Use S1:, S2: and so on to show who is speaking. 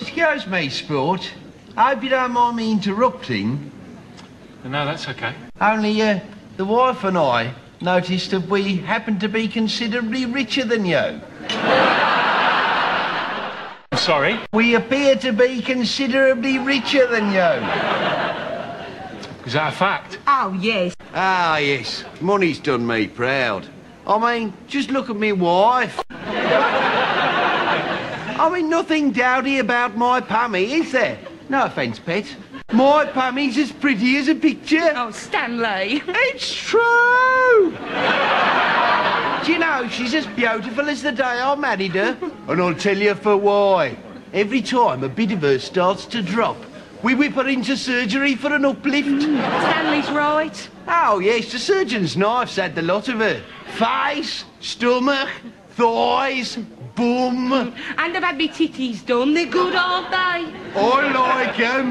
S1: Excuse me, Sport. I hope you don't mind me interrupting.
S2: No, that's okay.
S1: Only, uh, the wife and I noticed that we happen to be considerably richer than you.
S2: I'm sorry.
S1: We appear to be considerably richer than you.
S2: Is that a fact?
S3: Oh, yes.
S1: Ah, yes. Money's done me proud. I mean, just look at me wife. I mean, nothing dowdy about my Pammy, is there? No offence, pet. My Pammy's as pretty as a picture.
S3: Oh, Stanley.
S1: It's true! Do you know, she's as beautiful as the day I married her. And I'll tell you for why. Every time a bit of her starts to drop, we whip her into surgery for an uplift.
S3: Stanley's right.
S1: Oh, yes, the surgeon's knife's had the lot of her. Face, stomach, thighs, bum.
S3: And had me titties done. They're good, aren't they?
S1: I like 'em.